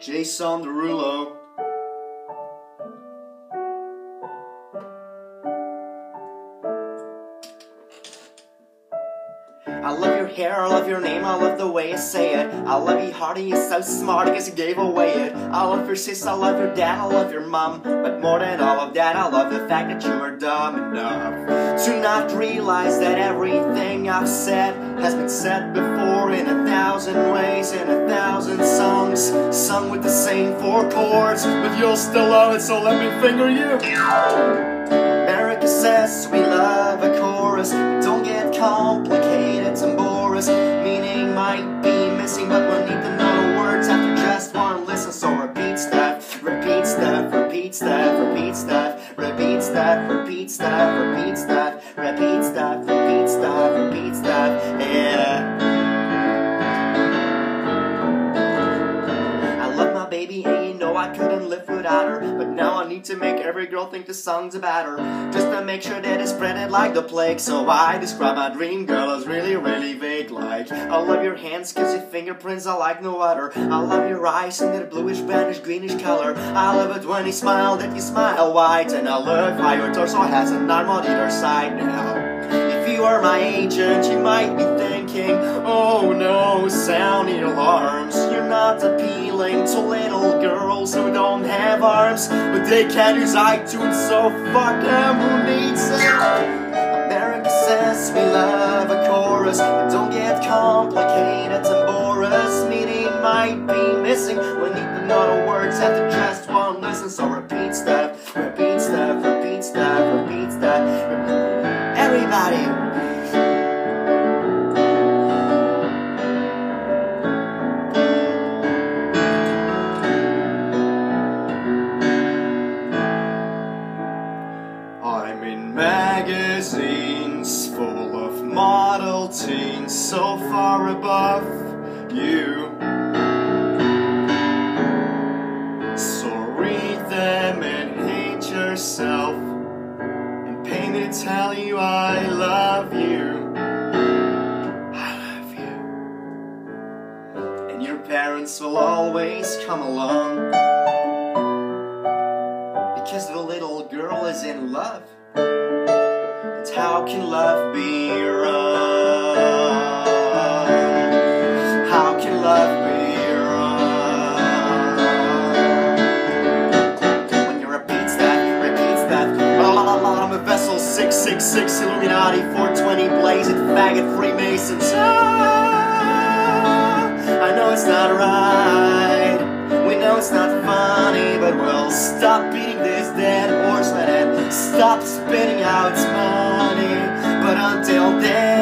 Jason Derulo. I love your hair, I love your name, I love the way you say it. I love you hard and you're so smart, guess you gave away it. I love your sis, I love your dad, I love your mom. But more than all of that, I love the fact that you are dumb enough to not realize that everything I've said has been said before in a thousand songs, sung with the same four chords. But you'll still love it, so let me finger you. America says we love a chorus, but don't get complicated need to make every girl think the song's about her. Just to make sure that it's spreading like the plague. So I describe my dream girl as really, really vague. Like, I love your hands, cause your fingerprints are like no other. I love your eyes and their bluish, brownish, greenish color. I love it when you smile, that you smile white. And I love how your torso has an arm on either side now. If you are my agent, you might be thinking, oh no, sound alarms. You're not appealing to little girls who don't have arms, but they can use iTunes, so fuck them, who needs it? America says we love a chorus, but don't get complicated and. Meaning might be missing, we need the words after just one listen, so repeat stuff, repeat stuff, repeat stuff, repeat stuff. Everybody. Magazines full of model teens so far above you. So read them and hate yourself and pay me to tell you I love you. I love you. And your parents will always come along because the little girl is in love. How can love be wrong? How can love be wrong? When you repeats that, repeats that. La la la I'm a vessel 666 Illuminati 420 blazing faggot Freemasons. Ah, I know it's not right. We know it's not funny, but we'll stop beating this dead horse and stop spinning out its money. But until then.